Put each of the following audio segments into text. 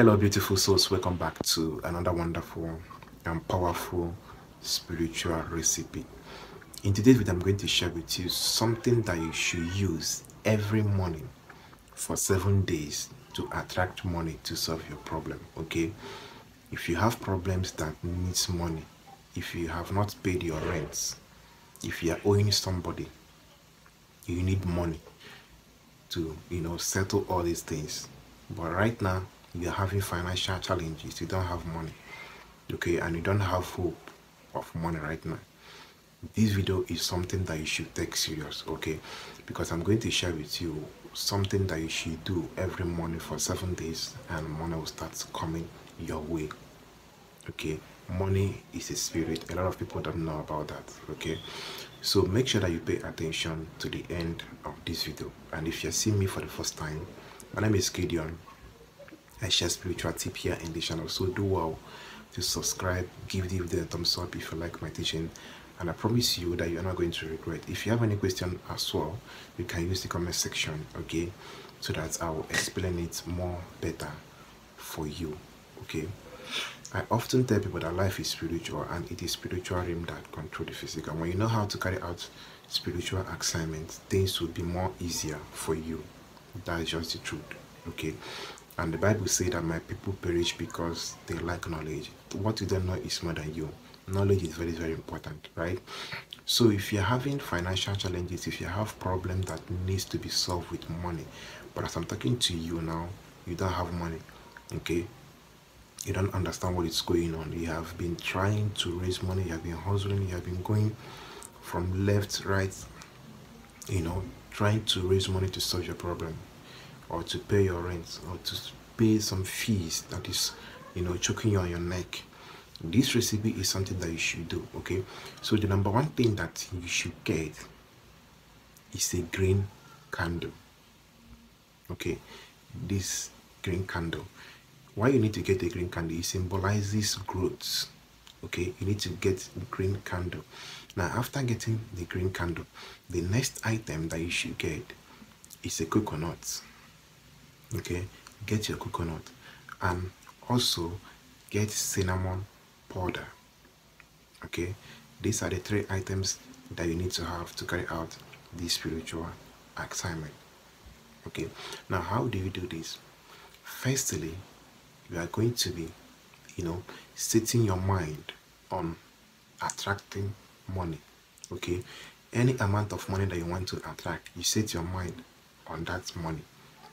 Hello, beautiful souls. Welcome back to another wonderful and powerful spiritual recipe. In today's video, I'm going to share with you something that you should use every morning for seven days to attract money to solve your problem. Okay, if you have problems that needs money, if you have not paid your rents, if you are owing somebody, you need money to you know settle all these things. But right now, you're having financial challenges, you don't have money, okay, and you don't have hope of money right now. This video is something that you should take serious, okay, because I'm going to share with you something that you should do every morning for seven days, and money will start coming your way, okay. Money is a spirit. A lot of people don't know about that, okay. So make sure that you pay attention to the end of this video. And if you're seeing me for the first time, my name is Gideon I share spiritual tip here in the channel. So do well to subscribe, give the thumbs up if you like my teaching. And I promise you that you're not going to regret. If you have any question as well, you can use the comment section, okay? So that I will explain it more better for you, okay? I often tell people that life is spiritual and it is spiritual realm that control the physical. When you know how to carry out spiritual assignments, things will be more easier for you. That is just the truth, okay? And the Bible says that my people perish because they lack knowledge. What you don't know is more than you. Knowledge is very, very important, right? So if you're having financial challenges, if you have problem that needs to be solved with money, but as I'm talking to you now, you don't have money, okay? You don't understand what is going on. You have been trying to raise money, you have been hustling, you have been going from left, right, you know, trying to raise money to solve your problem or to pay your rent or to pay some fees that is you know choking you on your neck. This recipe is something that you should do okay? So the number one thing that you should get is a green candle okay? This green candle. Why you need to get a green candle? It symbolizes growth okay? You need to get green candle. Now after getting the green candle the next item that you should get is a coconut okay get your coconut and also get cinnamon powder. Okay these are the three items that you need to have to carry out this spiritual assignment. Okay now how do you do this? Firstly you are going to be you know setting your mind on attracting money. Okay any amount of money that you want to attract you set your mind on that money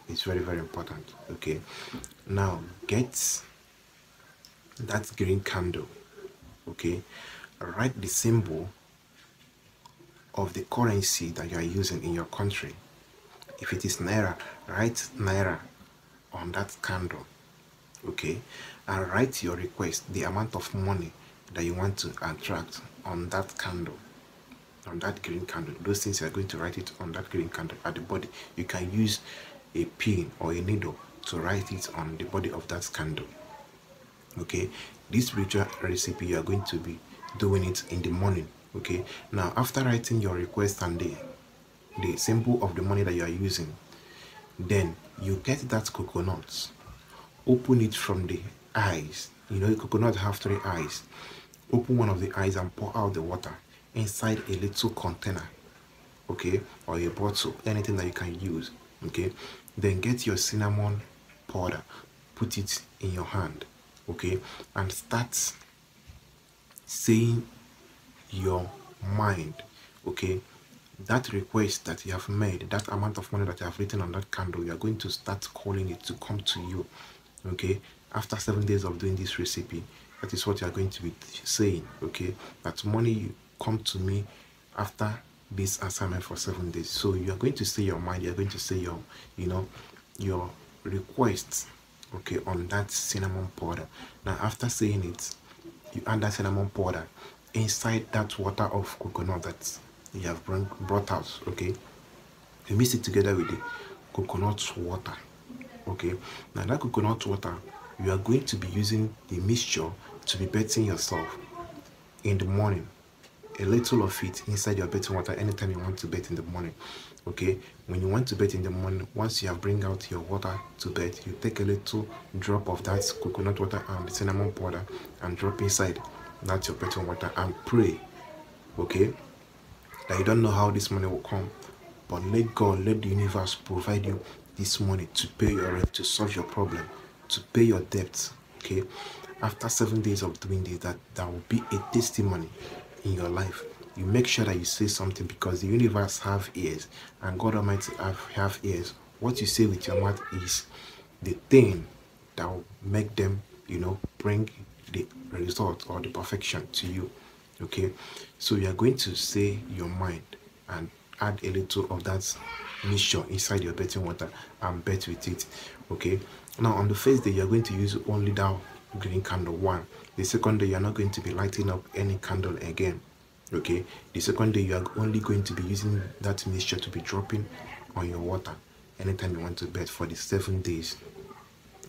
it's very very important. Okay. Now get that green candle. Okay. Write the symbol of the currency that you are using in your country. If it is naira write naira on that candle. Okay. And write your request the amount of money that you want to attract on that candle on that green candle. Those things you are going to write it on that green candle at the body. You can use a pin or a needle to write it on the body of that candle. Okay? This spiritual recipe you are going to be doing it in the morning. Okay? Now after writing your request and the the symbol of the money that you are using then you get that coconut. Open it from the eyes. You know coconut have three eyes. Open one of the eyes and pour out the water inside a little container. Okay? Or a bottle anything that you can use. Okay then get your cinnamon powder put it in your hand okay and start saying your mind okay. That request that you have made that amount of money that you have written on that candle you are going to start calling it to come to you okay. After seven days of doing this recipe that is what you are going to be saying okay that money come to me after this assignment for seven days. So you are going to say your mind you're going to say your you know your requests okay on that cinnamon powder. Now after saying it you add that cinnamon powder inside that water of coconut that you have brought out okay? You mix it together with the coconut water okay? Now that coconut water you are going to be using the mixture to be bathing yourself in the morning a little of it inside your bathing water anytime you want to bathe in the morning okay? When you want to bed in the morning once you have bring out your water to bed you take a little drop of that coconut water and cinnamon powder and drop inside that your bedtime water and pray okay? That you don't know how this money will come but let god let the universe provide you this money to pay your rent to solve your problem to pay your debts okay? After seven days of doing this that that will be a testimony in your life you make sure that you say something because the universe have ears and god almighty have, have ears. What you say with your mouth is the thing that will make them you know bring the result or the perfection to you okay? So you are going to say your mind and add a little of that mixture inside your betting water and bet with it okay? Now on the first day you're going to use only that green candle one. The second day you're not going to be lighting up any candle again okay? The second day you are only going to be using that mixture to be dropping on your water anytime you want to bet for the seven days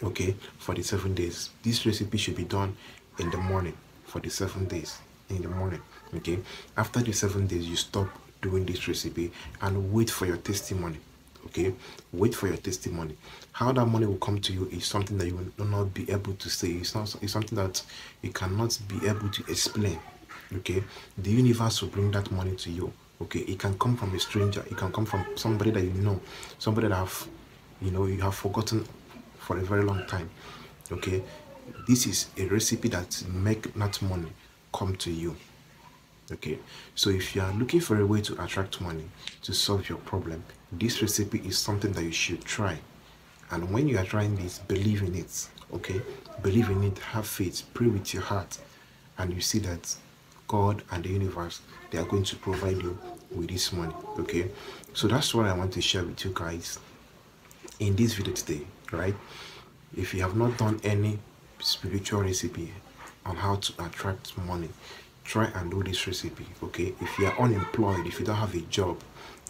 okay? For the seven days. This recipe should be done in the morning for the seven days in the morning okay? After the seven days you stop doing this recipe and wait for your testimony okay? Wait for your testimony. How that money will come to you is something that you will not be able to say. It's not it's something that you cannot be able to explain okay? The universe will bring that money to you okay? It can come from a stranger. It can come from somebody that you know. Somebody that have you know you have forgotten for a very long time okay? This is a recipe that make that money come to you okay so if you are looking for a way to attract money to solve your problem this recipe is something that you should try and when you are trying this believe in it okay believe in it have faith pray with your heart and you see that God and the universe, they are going to provide you with this money. Okay, so that's what I want to share with you guys in this video today, right? If you have not done any spiritual recipe on how to attract money, try and do this recipe. Okay, if you are unemployed, if you don't have a job,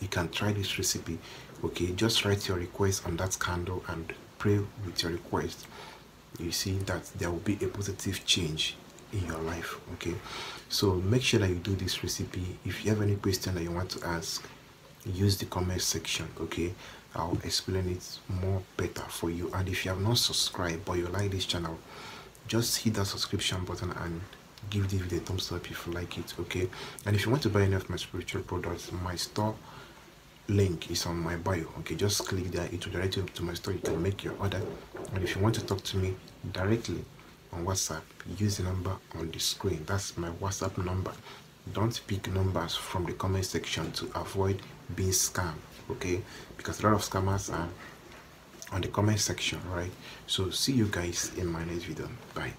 you can try this recipe. Okay, just write your request on that candle and pray with your request. You see that there will be a positive change in your life okay so make sure that you do this recipe if you have any question that you want to ask use the comment section okay i'll explain it more better for you and if you have not subscribed but you like this channel just hit that subscription button and give the video a thumbs up if you like it okay and if you want to buy any of my spiritual products my store link is on my bio okay just click there it will direct you to my store you can make your order and if you want to talk to me directly on WhatsApp, use the number on the screen. That's my WhatsApp number. Don't pick numbers from the comment section to avoid being scammed, okay? Because a lot of scammers are on the comment section, right? So see you guys in my next video. Bye.